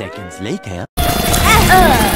seconds later... Uh -oh.